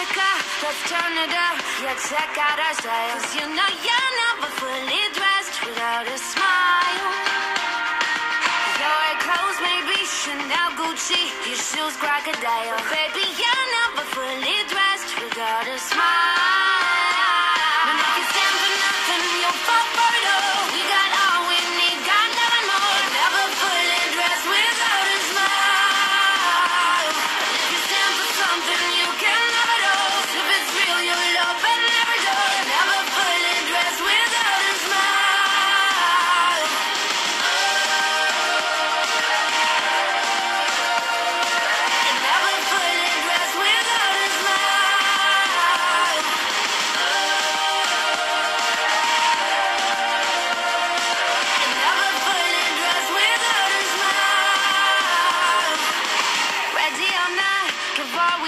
let's turn it up. Yeah, check out our style. You know you're never fully dressed without a smile. Your clothes may be Chanel, Gucci, your shoes crocodile. Baby, you're never fully dressed without a smile.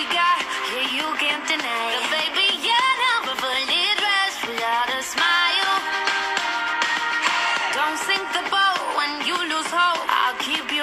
We got. Yeah, you can't deny. it. baby, you're never fully dressed without a smile. Don't sink the boat when you lose hope. I'll keep you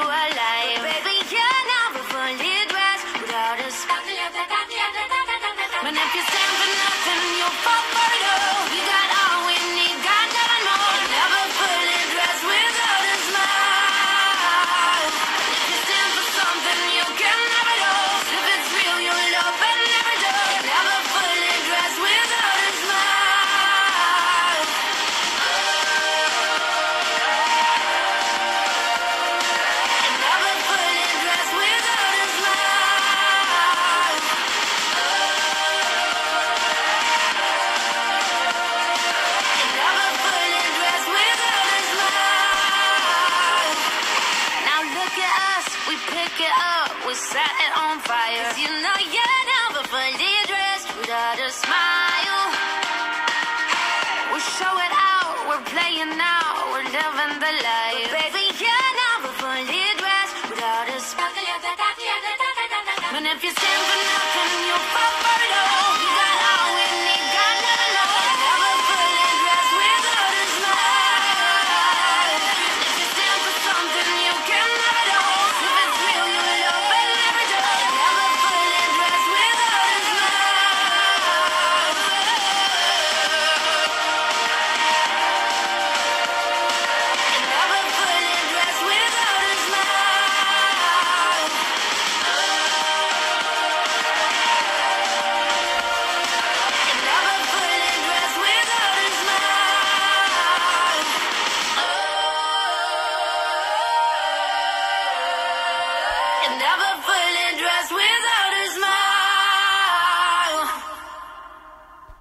pick it up, we set it on fire. 'Cause you know you're never fully dressed without a smile. We show it out, we're playing now, we're living the life. But baby, you're never fully dressed without a smile. And if you stand for nothing, you'll for it all.